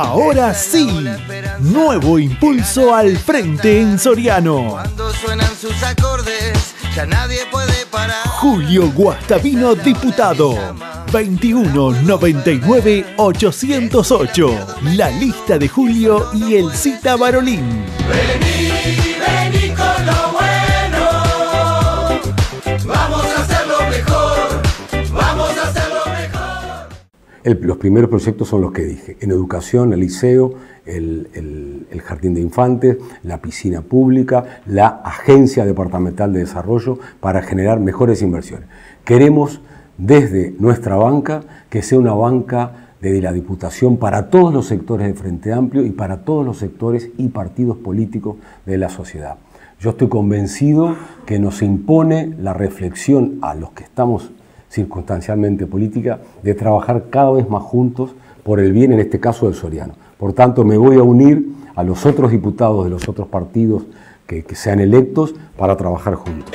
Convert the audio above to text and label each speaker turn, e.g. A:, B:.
A: Ahora sí, nuevo impulso al frente en Soriano.
B: Cuando suenan sus acordes, ya nadie puede parar.
A: Julio Guastavino, diputado. 2199 808. La lista de Julio y el Cita Barolín.
B: Vení
C: Los primeros proyectos son los que dije, en educación, el liceo, el jardín de infantes, la piscina pública, la agencia departamental de desarrollo para generar mejores inversiones. Queremos desde nuestra banca que sea una banca de la Diputación para todos los sectores de Frente Amplio y para todos los sectores y partidos políticos de la sociedad. Yo estoy convencido que nos impone la reflexión a los que estamos circunstancialmente política de trabajar cada vez más juntos por el bien, en este caso, del Soriano. Por tanto, me voy a unir a los otros diputados de los otros partidos que, sean electos para trabajar juntos.